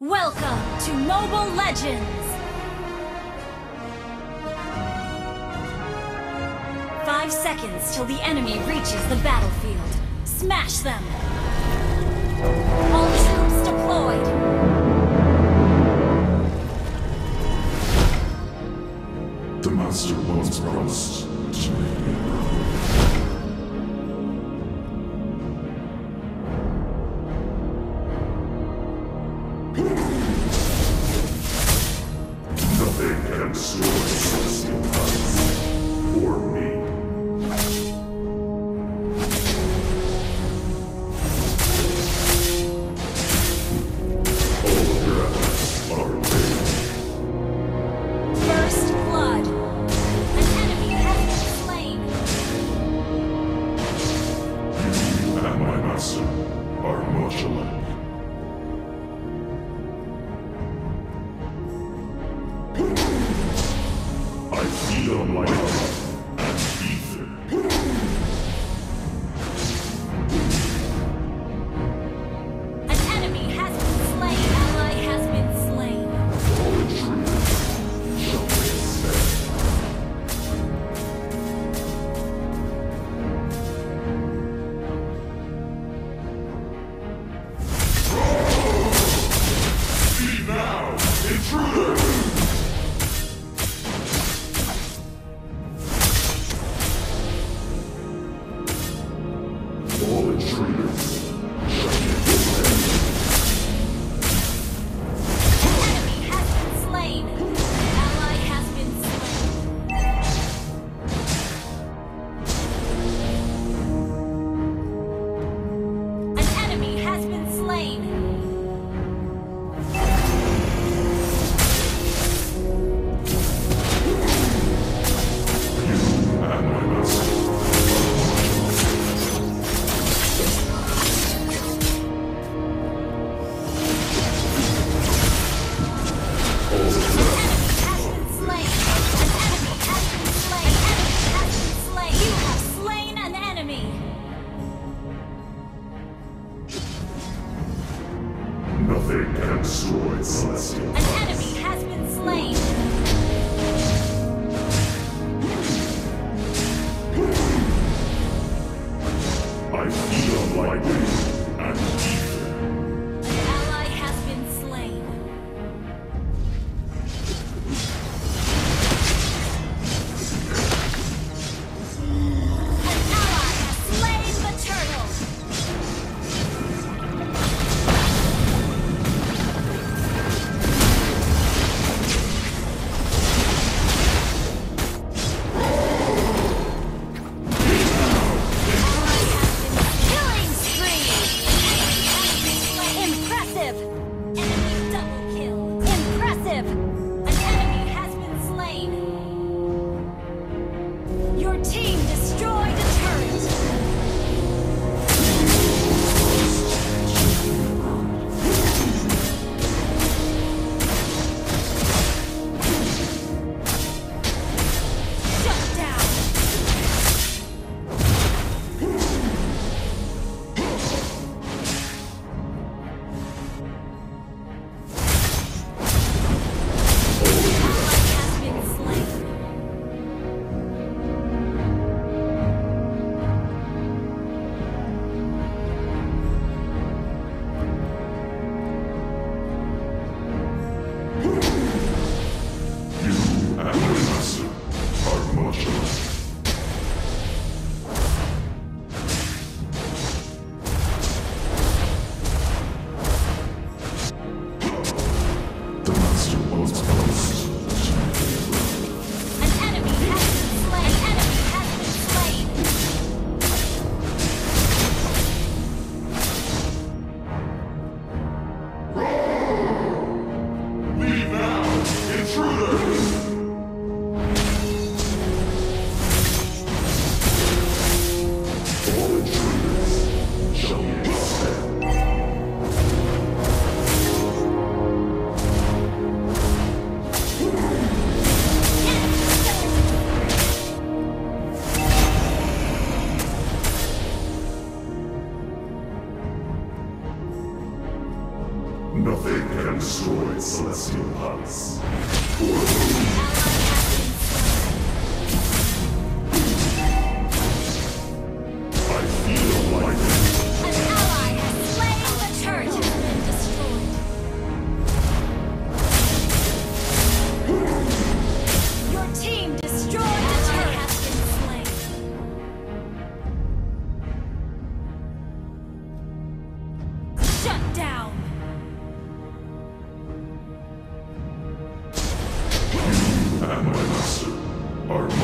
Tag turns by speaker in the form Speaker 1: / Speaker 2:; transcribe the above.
Speaker 1: Welcome to Mobile Legends! Five seconds till the enemy reaches the battlefield. Smash them! All troops deployed!
Speaker 2: The Master wants crossed. Intruder! Nothing can destroy Celestial Palace. My master